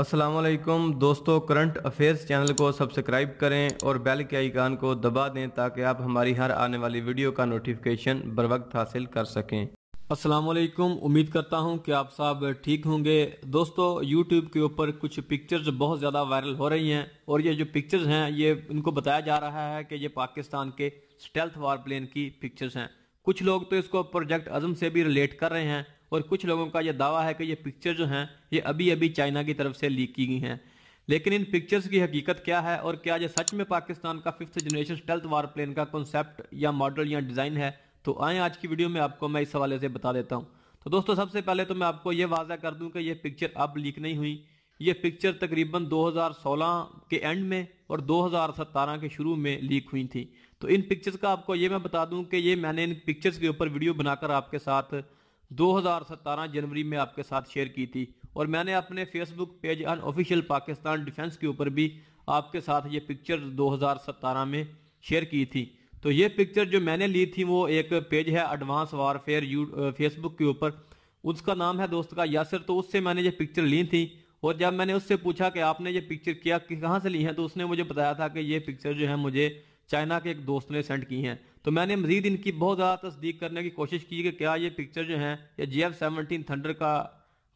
अस्सलाम वालेकुम दोस्तों, करंट अफेयर्स चैनल को सब्सक्राइब करें और बेल के आइकान को दबा दें ताकि आप हमारी हर आने वाली वीडियो का नोटिफिकेशन बर वक्त हासिल कर सकें। वालेकुम उम्मीद करता हूँ कि आप सब ठीक होंगे। दोस्तों यूट्यूब के ऊपर कुछ पिक्चर्स बहुत ज़्यादा वायरल हो रही हैं और ये जो पिक्चर्स हैं, ये इनको बताया जा रहा है कि ये पाकिस्तान के स्टेल्थ वार प्लेन की पिक्चर्स हैं। कुछ लोग तो इसको प्रोजेक्ट अजम से भी रिलेट कर रहे हैं। और कुछ लोगों का यह दावा है कि ये पिक्चर जो हैं, ये अभी अभी चाइना की तरफ़ से लीक की गई हैं। लेकिन इन पिक्चर्स की हकीकत क्या है और क्या ये सच में पाकिस्तान का fifth generation stealth war plane का कॉन्सेप्ट या मॉडल या डिज़ाइन है? तो आए आज की वीडियो में आपको मैं इस हवाले से बता देता हूँ। तो दोस्तों, सबसे पहले तो मैं आपको ये वाजह कर दूँ कि ये पिक्चर अब लीक नहीं हुई। ये पिक्चर तकरीबन 2016 के एंड में और 2017 के शुरू में लीक हुई थी। तो इन पिक्चर्स का आपको ये मैं बता दूँ कि ये मैंने इन पिक्चर्स के ऊपर वीडियो बनाकर आपके साथ 2017 जनवरी में आपके साथ शेयर की थी और मैंने अपने Facebook page unofficial Pakistan defence के ऊपर भी आपके साथ ये पिक्चर 2017 में शेयर की थी। तो ये पिक्चर जो मैंने ली थी वो एक पेज है एडवांस वारफेयर यू फेसबुक के ऊपर। उसका नाम है दोस्त का यासर तो उससे मैंने ये पिक्चर ली थी और जब मैंने उससे पूछा कि आपने ये पिक्चर किया कहाँ से ली है तो उसने मुझे बताया था कि ये पिक्चर जो है मुझे चाइना के एक दोस्त ने सेंड की हैं। तो मैंने मजीद इनकी बहुत ज़्यादा तस्दीक करने की कोशिश की कि क्या ये पिक्चर जो है, या जी एफ़ सेवनटीन थंडर का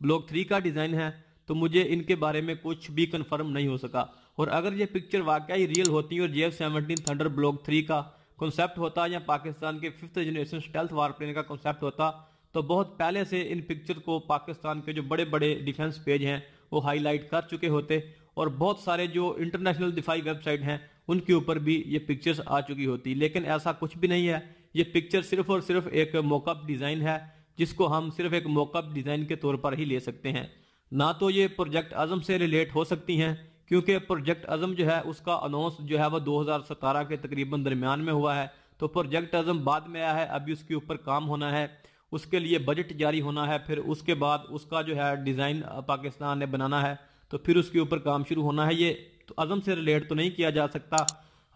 ब्लॉक थ्री का डिज़ाइन है तो मुझे इनके बारे में कुछ भी कन्फर्म नहीं हो सका। और अगर ये पिक्चर वाकई रियल होती और J F seventeen thunder block three का कॉन्सेप्ट होता या पाकिस्तान के फिफ्थ जनरेशन स्टेल्थ वारप्लेन का कॉन्सेप्ट होता तो बहुत पहले से इन पिक्चर को पाकिस्तान के जो बड़े बड़े डिफेंस पेज हैं, वो हाईलाइट कर चुके होते। और बहुत सारे जो इंटरनेशनल दिफाई वेबसाइट हैं उनके ऊपर भी ये पिक्चर्स आ चुकी होती। लेकिन ऐसा कुछ भी नहीं है। ये पिक्चर सिर्फ़ और सिर्फ़ एक मोकअप डिज़ाइन है, जिसको हम सिर्फ़ एक मोकअप डिज़ाइन के तौर पर ही ले सकते हैं। ना तो ये प्रोजेक्ट अज़म से रिलेट हो सकती हैं, क्योंकि प्रोजेक्ट अजम जो है, उसका अनाउंस जो है वह 2017 के तकरीबन दरमियान में हुआ है। तो प्रोजेक्ट अजम बाद में आया है, अभी उसके ऊपर काम होना है। उसके लिए बजट जारी होना है, फिर उसके बाद उसका जो है डिज़ाइन पाकिस्तान ने बनाना है। तो फिर उसके ऊपर काम शुरू होना है। ये अजम से रिलेट तो नहीं किया जा सकता।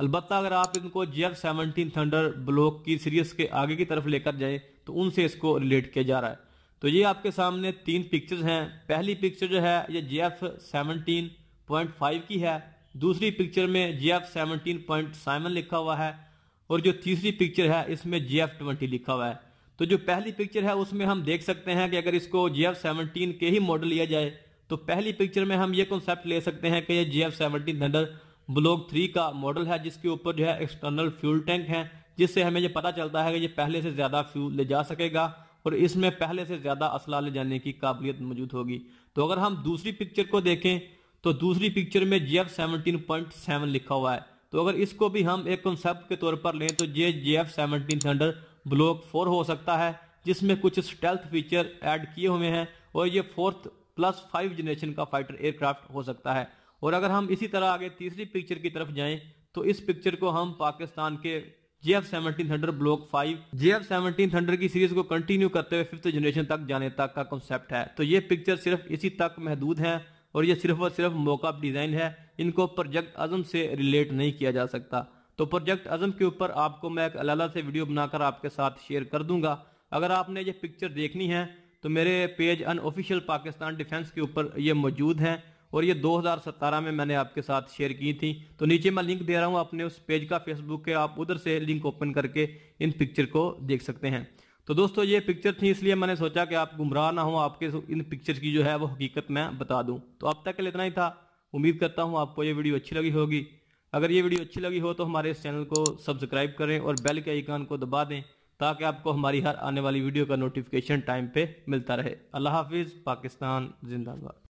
अलबत्त अगर आप इनको J F seventeen thunder block की सीरीज़ के आगे की तरफ़ लेकर जाए तो उनसे इसको रिलेट किया जा रहा है। तो ये आपके सामने तीन पिक्चर्स हैं। पहली पिक्चर जो है, ये J F seventeen point five की है। दूसरी पिक्चर में J F seventeen point seven लिखा हुआ है। और जो तीसरी पिक्चर है, इसमें जी एफ़ ट्वेंटी लिखा हुआ है। तो जो पहली पिक्चर है, उसमें हम देख सकते हैं कि अगर इसको जी एफ़ सेवनटीन के ही मॉडल लिया जाए तो पहली पिक्चर में हम ये कॉन्सेप्ट ले सकते हैं कि ये J F seventeen thunder block three का मॉडल है, जिसके ऊपर जो है एक्सटर्नल फ्यूल टैंक है, जिससे हमें ये पता चलता है कि ये पहले से ज़्यादा फ्यूल ले जा सकेगा और इसमें पहले से ज़्यादा असला ले जाने की काबिलियत मौजूद होगी। तो अगर हम दूसरी पिक्चर को देखें तो दूसरी पिक्चर में J F seventeen point seven लिखा हुआ है। तो अगर इसको भी हम एक कॉन्सेप्ट के तौर पर लें तो ये J F seventeen thunder block four हो सकता है, जिसमें कुछ स्टेल्थ फीचर ऐड किए हुए हैं और ये फोर्थ प्लस फाइव जनरेशन का फाइटर एयरक्राफ्ट हो सकता है। और अगर हम इसी तरह आगे तीसरी पिक्चर की तरफ़ जाएँ तो इस पिक्चर को हम पाकिस्तान के J F seventeen thunder block five J F seventeen thunder की सीरीज़ को कंटिन्यू करते हुए फिफ्थ जनरेशन तक जाने तक का कॉन्सेप्ट है। तो ये पिक्चर सिर्फ़ इसी तक महदूद है और ये सिर्फ़ और सिर्फ़ मौका डिज़ाइन है। इनको प्रोजेक्ट अजम से रिलेट नहीं किया जा सकता। तो प्रोजेक्ट अजम के ऊपर आपको मैं एक अलग से वीडियो बनाकर आपके साथ शेयर कर दूँगा। अगर आपने ये पिक्चर देखनी है तो मेरे पेज अनऑफिशियल पाकिस्तान डिफेंस के ऊपर ये मौजूद हैं और ये 2017 में मैंने आपके साथ शेयर की थी। तो नीचे मैं लिंक दे रहा हूँ, अपने उस पेज का फेसबुक के, आप उधर से लिंक ओपन करके इन पिक्चर को देख सकते हैं। तो दोस्तों, ये पिक्चर थी, इसलिए मैंने सोचा कि आप गुमराह ना हो, आपके इन पिक्चर की जो है, वो हकीकत मैं बता दूँ। तो अब तक के लिए इतना ही था। उम्मीद करता हूँ आपको ये वीडियो अच्छी लगी होगी। अगर ये वीडियो अच्छी लगी हो तो हमारे इस चैनल को सब्सक्राइब करें और बेल के आइकान को दबा दें। ताकि आपको हमारी हर आने वाली वीडियो का नोटिफिकेशन टाइम पे मिलता रहे। अल्लाह हाफिज़, पाकिस्तान, जिंदाबाद।